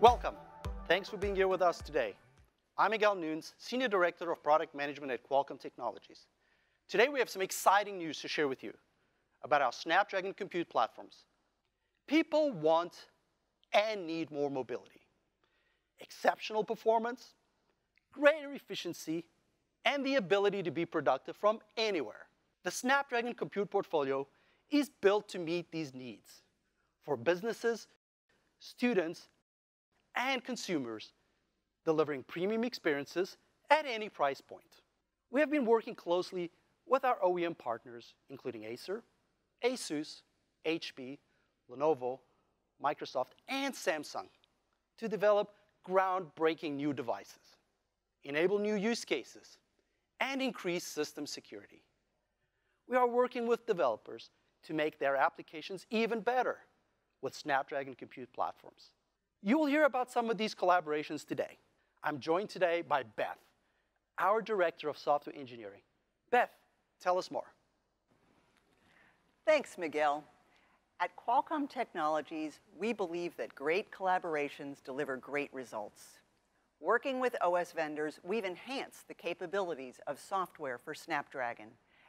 Welcome. Thanks for being here with us today. I'm Miguel Nunes, Senior Director of Product Management at Qualcomm Technologies. Today we have some exciting news to share with you about our Snapdragon compute platforms. People want and need more mobility, exceptional performance, greater efficiency, and the ability to be productive from anywhere. The Snapdragon compute portfolio is built to meet these needs for businesses, students, and consumers, delivering premium experiences at any price point. We have been working closely with our OEM partners, including Acer, ASUS, HP, Lenovo, Microsoft, and Samsung, to develop groundbreaking new devices, enable new use cases, and increase system security. We are working with developers to make their applications even better with Snapdragon compute platforms. You will hear about some of these collaborations today. I'm joined today by Beth, our Director of Software Engineering. Beth, tell us more. Thanks, Miguel. At Qualcomm Technologies, we believe that great collaborations deliver great results. Working with OS vendors, we've enhanced the capabilities of software for Snapdragon,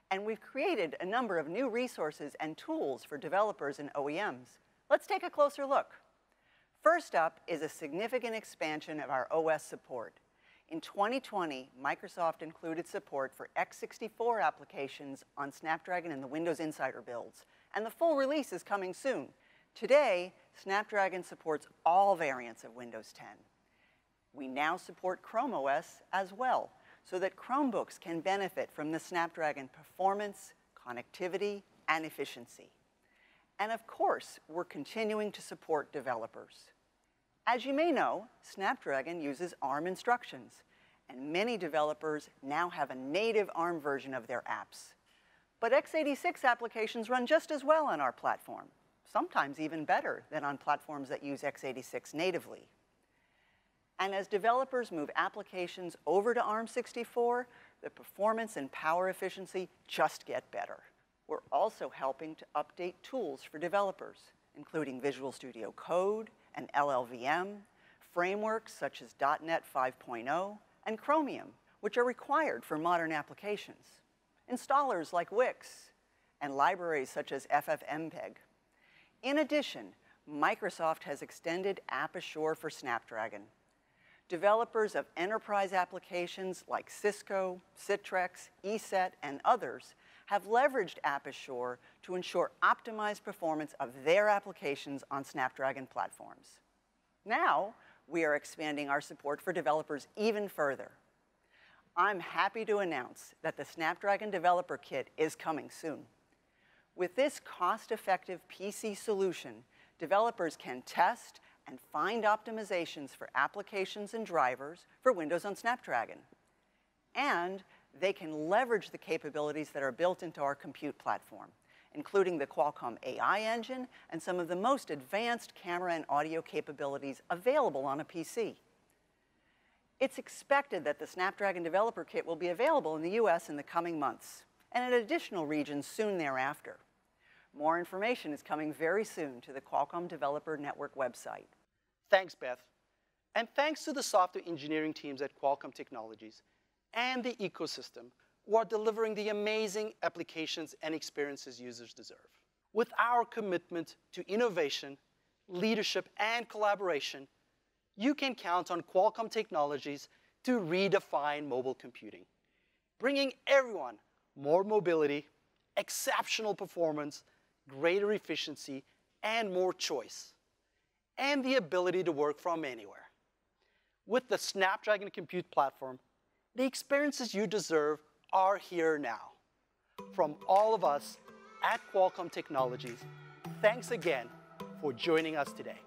and we've created a number of new resources and tools for developers and OEMs. Let's take a closer look. First up is a significant expansion of our OS support. In 2020, Microsoft included support for x64 applications on Snapdragon in the Windows Insider builds, and the full release is coming soon. Today, Snapdragon supports all variants of Windows 10. We now support Chrome OS as well, so that Chromebooks can benefit from the Snapdragon performance, connectivity, and efficiency. And of course, we're continuing to support developers. As you may know, Snapdragon uses ARM instructions, and many developers now have a native ARM version of their apps. But x86 applications run just as well on our platform, sometimes even better than on platforms that use x86 natively. And as developers move applications over to ARM64, the performance and power efficiency just get better. We're also helping to update tools for developers, including Visual Studio Code and LLVM, frameworks such as .NET 5.0 and Chromium, which are required for modern applications, installers like Wix, and libraries such as FFmpeg. In addition, Microsoft has extended App Assure for Snapdragon. Developers of enterprise applications like Cisco, Citrix, ESET, and others have leveraged App Assure to ensure optimized performance of their applications on Snapdragon platforms. Now, we are expanding our support for developers even further. I'm happy to announce that the Snapdragon Developer Kit is coming soon. With this cost-effective PC solution, developers can test and find optimizations for applications and drivers for Windows on Snapdragon. And they can leverage the capabilities that are built into our compute platform, including the Qualcomm AI engine and some of the most advanced camera and audio capabilities available on a PC. It's expected that the Snapdragon Developer Kit will be available in the US in the coming months, and in additional regions soon thereafter. More information is coming very soon to the Qualcomm Developer Network website. Thanks, Beth. And thanks to the software engineering teams at Qualcomm Technologies and the ecosystem who are delivering the amazing applications and experiences users deserve. With our commitment to innovation, leadership, and collaboration, you can count on Qualcomm Technologies to redefine mobile computing, bringing everyone more mobility, exceptional performance, greater efficiency, and more choice, and the ability to work from anywhere. With the Snapdragon Compute Platform, the experiences you deserve are here now. From all of us at Qualcomm Technologies, thanks again for joining us today.